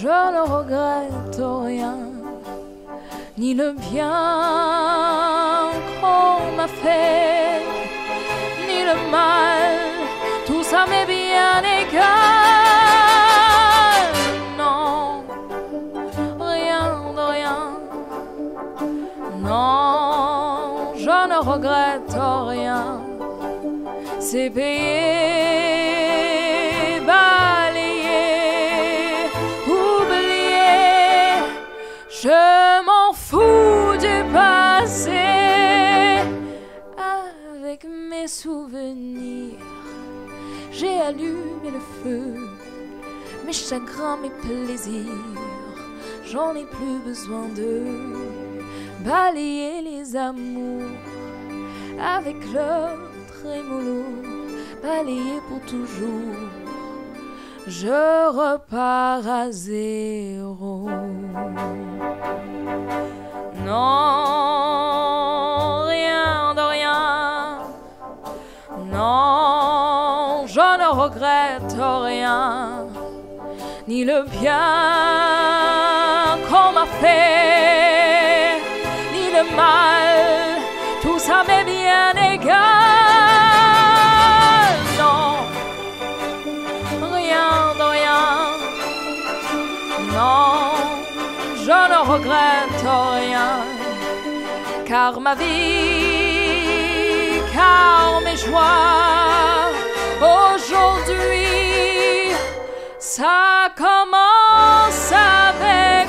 je ne regrette rien, ni le bien qu'on m'a fait, ni le mal, tout ça m'est bien égal. Non, rien de rien, non, je ne regrette rien, c'est payé, je m'en fous du passé avec mes souvenirs. J'ai allumé le feu, mes chagrins, mes plaisirs. J'en ai plus besoin de balayer les amours avec leur trémolo, balayer pour toujours. Je repars à zéro. Ne regrette rien, ni le bien qu'on m'a fait, ni le mal, tout ça m'est bien égal. Non, rien de rien. Non, je ne regrette rien, car ma vie, car mes joies, ça commence avec.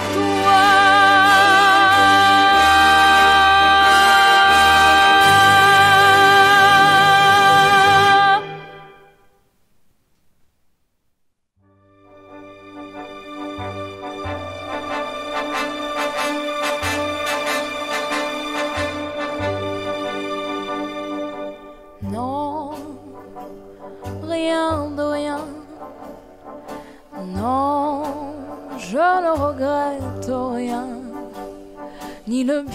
Non, rien de je ne regrette rien, ni le bien.